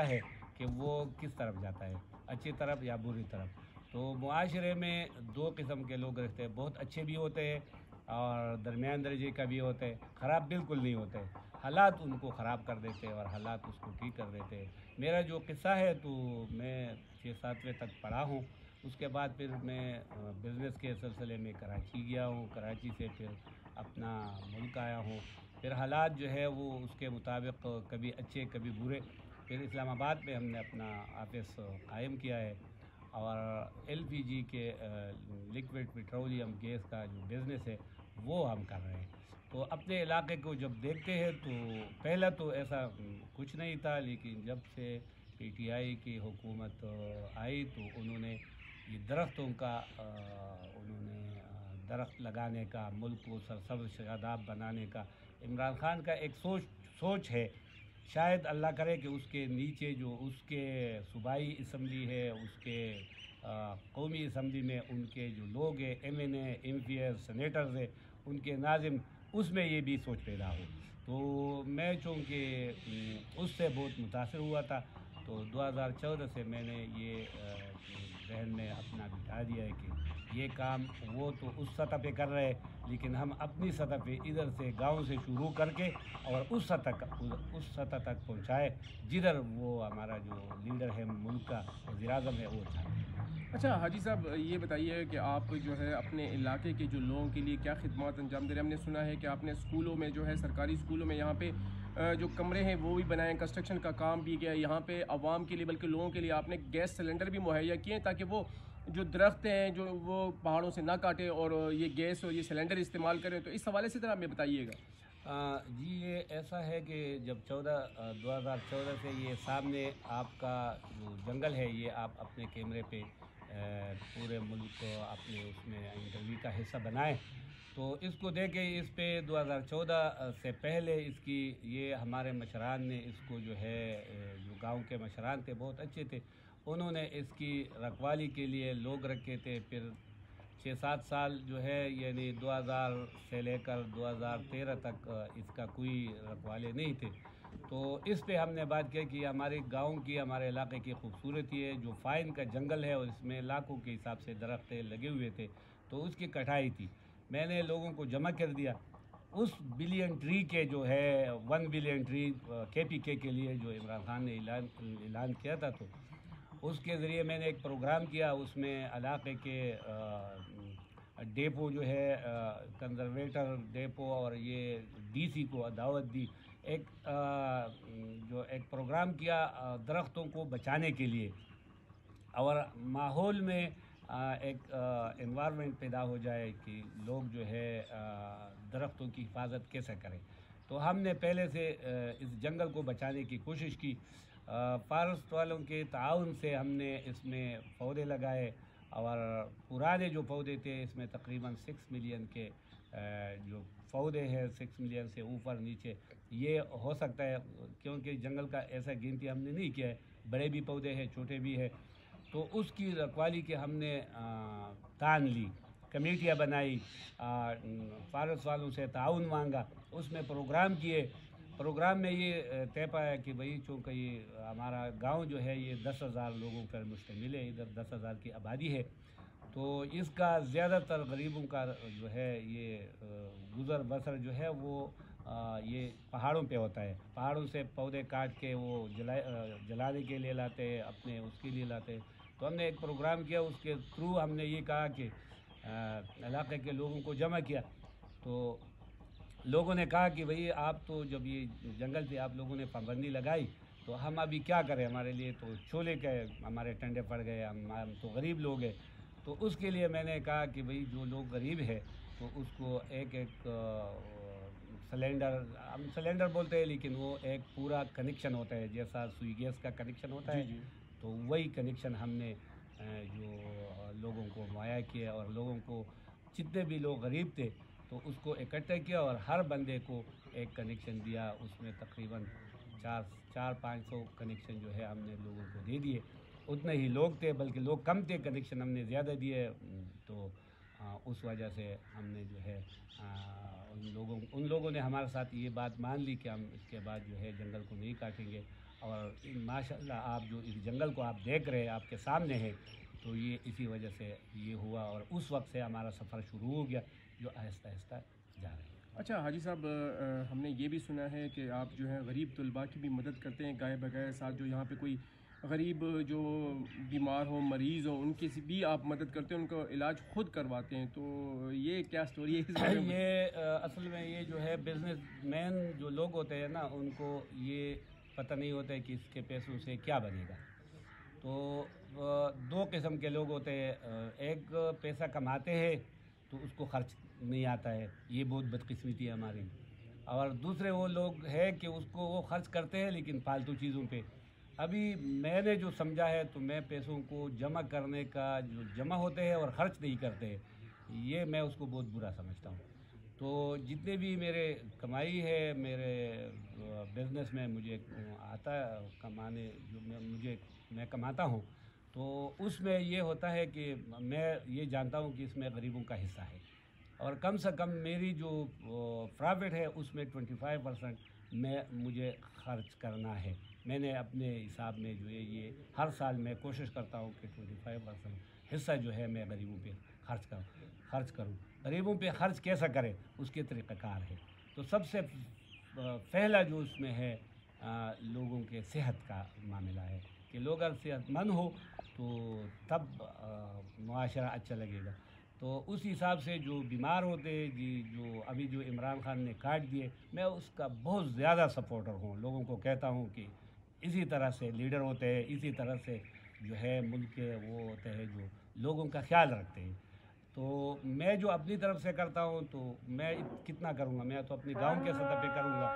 है कि वो किस तरफ़ जाता है, अच्छी तरफ़ या बुरी तरफ़। तो मुआशरे में दो किस्म के लोग रहते हैं, बहुत अच्छे भी होते हैं और दरमियान दर्जे का भी होते हैं, ख़राब बिल्कुल नहीं होते। हालात उनको ख़राब कर देते हैं और हालात उसको ठीक कर देते हैं। मेरा जो किस्सा है तो मैं छः सातवें तक पढ़ा हूँ। उसके बाद फिर मैं बिज़नेस के सिलसिले में कराची गया हूँ। कराची से फिर अपना मुल्क आया हूँ। फिर हालात जो है वो उसके मुताबिक कभी अच्छे, कभी बुरे। फिर इस्लामाबाद में हमने अपना ऑफ़िस कायम किया है और एलपीजी के लिक्विड पेट्रोलियम गैस का जो बिज़नेस है, वो हम कर रहे हैं। तो अपने इलाके को जब देखते हैं तो पहला तो ऐसा कुछ नहीं था, लेकिन जब से पीटीआई की हुकूमत आई तो उन्होंने ये दरख्तों का उन्होंने दरख्त लगाने का, मुल्क को सरसब शादाब बनाने का, इमरान खान का एक सोच सोच है शायद अल्लाह करे कि उसके नीचे जो उसके सूबाई इसम्बली है, उसके कौमी इसम्बली में उनके जो लोग हैं M N M P S senators हैं, उनके नाजिम, उसमें ये भी सोच पैदा हो। तो मैं चूँकि उससे बहुत मुतासर हुआ था तो 2014 से मैंने ये जहन में अपना बिठा दिया है कि ये काम वो तो उस सतह पे कर रहे हैं, लेकिन हम अपनी सतह पे इधर से गाँव से शुरू करके और उस सतह उस सतह तक पहुँचाए, जिधर वो हमारा जो लीडर है, मुल्क का वजी अजम है, वो चाहे अच्छा हाजी साहब, ये बताइए कि आप जो है अपने इलाके के जो लोगों के लिए क्या खिदमत अंजाम दे रहे हैं? हमने सुना है कि आपने स्कूलों में जो है, सरकारी स्कूलों में यहाँ पे जो कमरे हैं, वो भी बनाए, कंस्ट्रक्शन का काम भी किया यहाँ पे आवाम के लिए, बल्कि लोगों के लिए आपने गैस सिलेंडर भी मुहैया किए ताकि वो जो दरख्त हैं, जो वो पहाड़ों से ना काटें और ये गैस और ये सिलेंडर इस्तेमाल करें तो इस हवाले से ज़रा हमें बताइएगा। जी, ये ऐसा है कि जब चौदह दो हज़ार चौदह से ये सामने आपका जो जंगल है, ये आप अपने कैमरे पे पूरे मुल्क को अपने उसमें इंटरव्यू का हिस्सा बनाएँ तो इसको देखे, इस पे 2014 से पहले इसकी, ये हमारे मशरान ने इसको जो है जो गाँव के मशरान थे, बहुत अच्छे थे उन्होंने इसकी रखवाली के लिए लोग रखे थे। फिर छः सात साल जो है, यानी 2000 से लेकर 2013 तक इसका कोई रखवाले नहीं थे। तो इस पे हमने बात की कि हमारे गाँव की, हमारे इलाके की खूबसूरती है जो फ़ाइन का जंगल है, और इसमें लाखों के हिसाब से दरख्त लगे हुए थे तो उसकी कटाई थी। मैंने लोगों को जमा कर दिया। उस बिलियन ट्री के जो है, वन बिलियन ट्री के पी के लिए जो इमरान खान ने ऐलान किया था तो उसके ज़रिए मैंने एक प्रोग्राम किया, उसमें इलाके के डेपो जो है कंजर्वेटर डेपो और ये डीसी को दावत दी, एक जो एक प्रोग्राम किया दरख्तों को बचाने के लिए। और माहौल में एक इन्वामेंट पैदा हो जाए कि लोग जो है दरख्तों की हिफाजत कैसे करें। तो हमने पहले से इस जंगल को बचाने की कोशिश की। फॉरेस्ट वालों के ताउन से हमने इसमें पौधे लगाए और पुराने जो पौधे थे, इसमें तकरीबन सिक्स मिलियन के जो पौधे हैं सिक्स मिलियन से ऊपर नीचे, ये हो सकता है क्योंकि जंगल का ऐसा गिनती हमने नहीं किया है। बड़े भी पौधे हैं, छोटे भी हैं। तो उसकी रखवाली के हमने तान ली, कमेटियाँ बनाई फारस वालों से ताउन मांगा, उसमें प्रोग्राम किए। प्रोग्राम में ये तय पाया कि भाई चूँकि ये हमारा गाँव जो है ये दस हज़ार लोगों पर मुश्तमिल है, इधर दस हज़ार की आबादी है तो इसका ज़्यादातर गरीबों का जो है ये गुज़र बसर जो है वो ये पहाड़ों पे होता है। पहाड़ों से पौधे काट के वो जला जलाने के लिए लाते हैं, अपने उसके लिए लाते हैं। तो हमने एक प्रोग्राम किया, उसके थ्रू हमने ये कहा कि इलाके के लोगों को जमा किया। तो लोगों ने कहा कि भाई आप तो जब ये जंगल पे आप लोगों ने पाबंदी लगाई तो हम अभी क्या करें हमारे लिए? तो छोले के हमारे टंडे पड़ गए हम हम तो गरीब लोग हैं। तो उसके लिए मैंने कहा कि भाई जो लोग गरीब है तो उसको एक एक सिलेंडर हम सिलेंडर बोलते हैं लेकिन वो एक पूरा कनेक्शन होता है जैसा सुई गैस का कनेक्शन होता है। तो वही कनेक्शन हमने जो लोगों को मुहैया किया और लोगों को जितने भी लोग गरीब थे तो उसको इकट्ठा किया और हर बंदे को एक कनेक्शन दिया। उसमें तकरीबन चार चार पाँच सौ कनेक्शन जो है हमने लोगों को दे दिए। उतने ही लोग थे बल्कि लोग कम थे कनेक्शन हमने ज़्यादा दिए। तो आ, उस वजह से हमने जो है आ, उन लोगों उन लोगों ने हमारे साथ ये बात मान ली कि हम इसके बाद जो है जंगल को नहीं काटेंगे। और माशाल्लाह आप जो इस जंगल को आप देख रहे हैं आपके सामने है तो ये इसी वजह से ये हुआ और उस वक्त से हमारा सफ़र शुरू हो गया। जो आहिस्ता आहिस्ता जा रहे हैं। अच्छा हाजी साहब हमने ये भी सुना है कि आप जो है गरीब तलबा की भी मदद करते हैं गाय बगैर साथ जो यहाँ पे कोई गरीब जो बीमार हो मरीज़ हो उनकी से भी आप मदद करते हैं उनका इलाज खुद करवाते हैं। तो ये क्या स्टोरी है इस बारे में? ये असल में ये जो है बिज़नेस मैन जो लोग होते हैं ना उनको ये पता नहीं होता है कि इसके पैसों से क्या बनेगा। तो दो किस्म के लोग होते हैं एक पैसा कमाते हैं तो उसको खर्च नहीं आता है। ये बहुत बदकिस्मती है हमारी। और दूसरे वो लोग हैं कि उसको वो खर्च करते हैं लेकिन फालतू चीज़ों पे। अभी मैंने जो समझा है तो मैं पैसों को जमा करने का जो जमा होते हैं और खर्च नहीं करते, ये मैं उसको बहुत बुरा समझता हूँ। तो जितने भी मेरे कमाई है, मेरे बिज़नेस में मुझे आता कमाने जो मैं, मुझे, मैं कमाता हूँ तो उसमें ये होता है कि मैं ये जानता हूँ कि इसमें गरीबों का हिस्सा है। और कम से कम मेरी जो प्रॉफिट है उसमें 25 परसेंट मैं मुझे खर्च करना है। मैंने अपने हिसाब में जो है ये हर साल मैं कोशिश करता हूँ कि 25 परसेंट हिस्सा जो है मैं गरीबों पे खर्च करूँ खर्च करूँ। गरीबों पे खर्च कैसा करें? उसके तरीक़ाकार है। तो सबसे पहला जो उसमें है अ, लोगों के सेहत का मामला है। कि लोग अगर सेहतमंद हो तो तब मुआशरा अच्छा लगेगा। तो उस हिसाब से जो बीमार होते जी, जो अभी जो इमरान खान ने काट दिए, मैं उसका बहुत ज़्यादा सपोर्टर हूँ। लोगों को कहता हूँ कि इसी तरह से लीडर होते हैं, इसी तरह से जो है मुल्क के वो होते हैं जो लोगों का ख्याल रखते हैं। तो मैं जो अपनी तरफ़ से करता हूँ तो मैं कितना करूँगा? मैं तो अपने गाँव के सतह पे करूँगा।